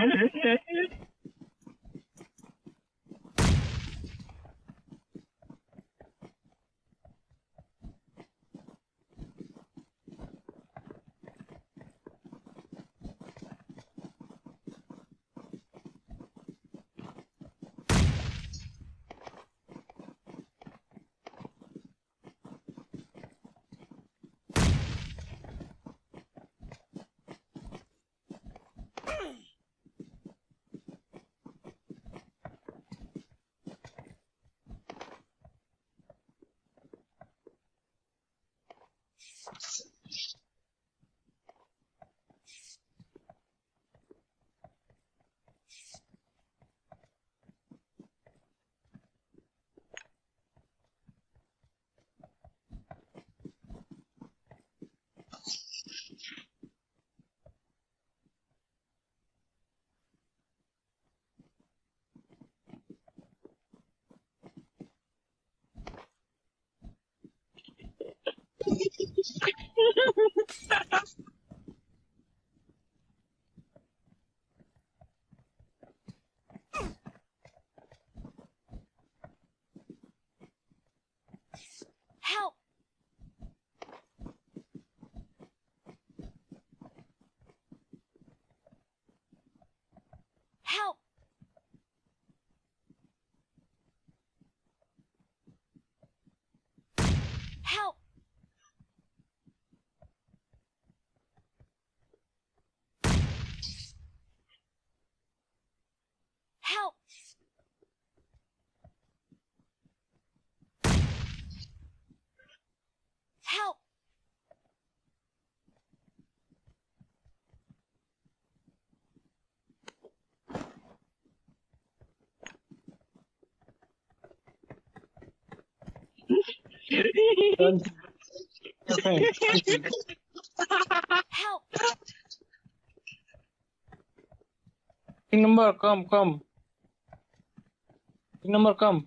it, it, Help! Ping number, come, come. Ping number, come.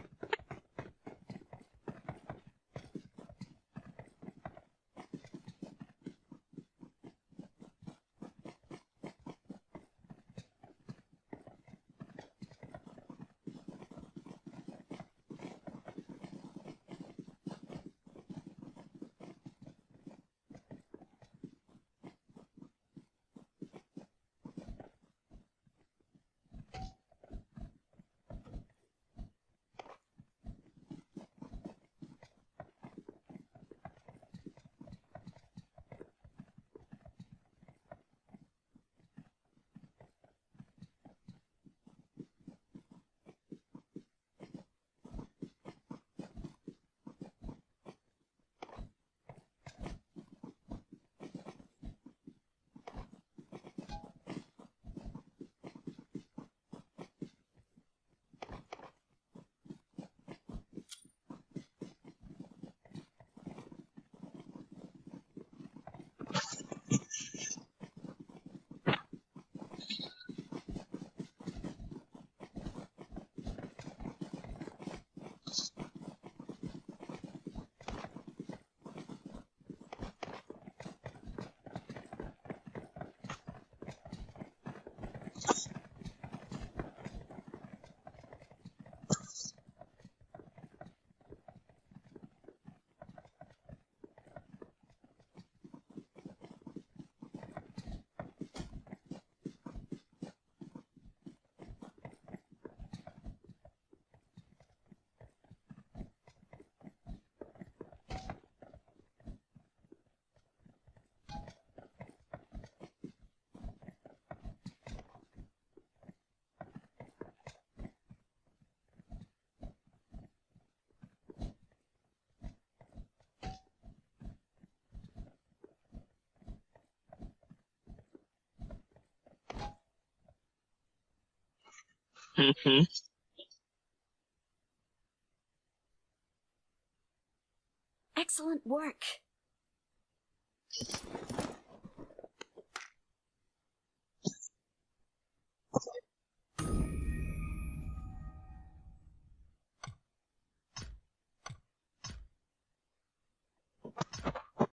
Mm-hmm. Excellent work.